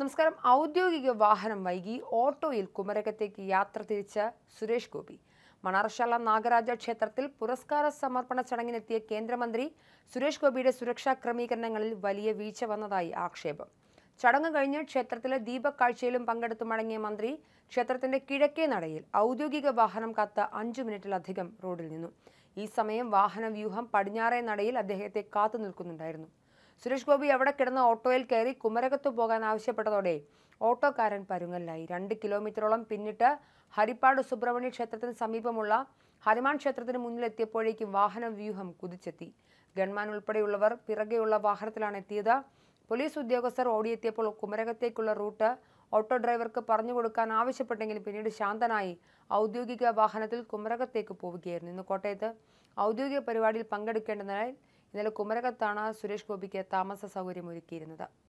നമസ്കാരം. ഔദ്യോഗിക വാഹനം വൈകി ഓട്ടോയിൽ കുമരകത്തേക്ക് യാത്ര തിരിച്ച സുരേഷ് ഗോപി. മണാർശാല നാഗരാജ ക്ഷേത്രത്തിൽ പുരസ്കാര സമർപ്പണ ചടങ്ങിനെത്തിയ കേന്ദ്രമന്ത്രി സുരേഷ് ഗോപിയുടെ സുരക്ഷാ ക്രമീകരണങ്ങളിൽ വലിയ വീഴ്ച വന്നതായി ആക്ഷേപം. ചടങ്ങ് കഴിഞ്ഞ് ക്ഷേത്രത്തിലെ ദീപക്കാഴ്ചയിലും പങ്കെടുത്തു മടങ്ങിയ മന്ത്രി ക്ഷേത്രത്തിന്റെ കിഴക്കേ നടയിൽ ഔദ്യോഗിക വാഹനം കാത്ത അഞ്ചു മിനിറ്റിലധികം റോഡിൽ നിന്നു. ഈ സമയം വാഹനവ്യൂഹം പടിഞ്ഞാറേ നടയിൽ അദ്ദേഹത്തെ കാത്തു നിൽക്കുന്നുണ്ടായിരുന്നു. സുരേഷ് ഗോപി അവിടെ കിടന്ന ഓട്ടോയിൽ കയറി കുമരകത്ത് പോകാൻ ആവശ്യപ്പെട്ടതോടെ ഓട്ടോക്കാരൻ പരുങ്ങലിലായി. രണ്ട് കിലോമീറ്ററോളം പിന്നിട്ട് ഹരിപ്പാട് സുബ്രഹ്മണ്യ ക്ഷേത്രത്തിന് സമീപമുള്ള ഹനുമാൻ ക്ഷേത്രത്തിന് മുന്നിലെത്തിയപ്പോഴേക്കും വാഹന വ്യൂഹം കുതിച്ചെത്തി. ഗൺമാൻ ഉൾപ്പെടെയുള്ളവർ പിറകെയുള്ള വാഹനത്തിലാണ് എത്തിയത്. പോലീസ് ഉദ്യോഗസ്ഥർ ഓടിയെത്തിയപ്പോൾ കുമരകത്തേക്കുള്ള റൂട്ട് ഓട്ടോ ഡ്രൈവർക്ക് പറഞ്ഞു കൊടുക്കാൻ ആവശ്യപ്പെട്ടെങ്കിലും പിന്നീട് ശാന്തനായി ഔദ്യോഗിക വാഹനത്തിൽ കുമരകത്തേക്ക് പോവുകയായിരുന്നു. ഇന്ന് കോട്ടയത്ത് ഔദ്യോഗിക പരിപാടിയിൽ പങ്കെടുക്കേണ്ടതിനാൽ ഇന്നലെ കുമരകത്താണ് സുരേഷ് ഗോപിക്ക് താമസ സൗകര്യം ഒരുക്കിയിരുന്നത്